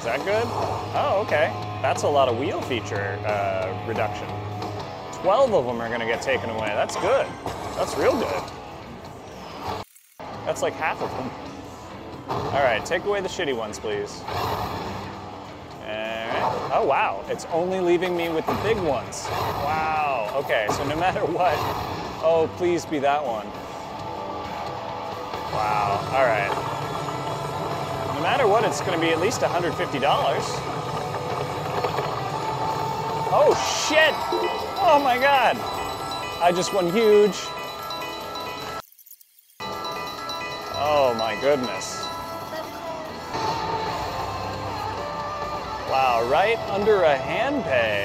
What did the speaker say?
Is that good? Oh, okay. That's a lot of wheel feature uh, reduction. 12 of them are gonna get taken away. That's good. That's real good. That's like half of them. All right, take away the shitty ones, please. Oh, wow. It's only leaving me with the big ones. Wow. Okay, so no matter what, oh, please be that one. Wow. All right. Matter what, it's going to be at least $150. Oh, shit! Oh my god! I just won huge. Oh my goodness. Wow, right under a hand pay.